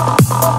Bye.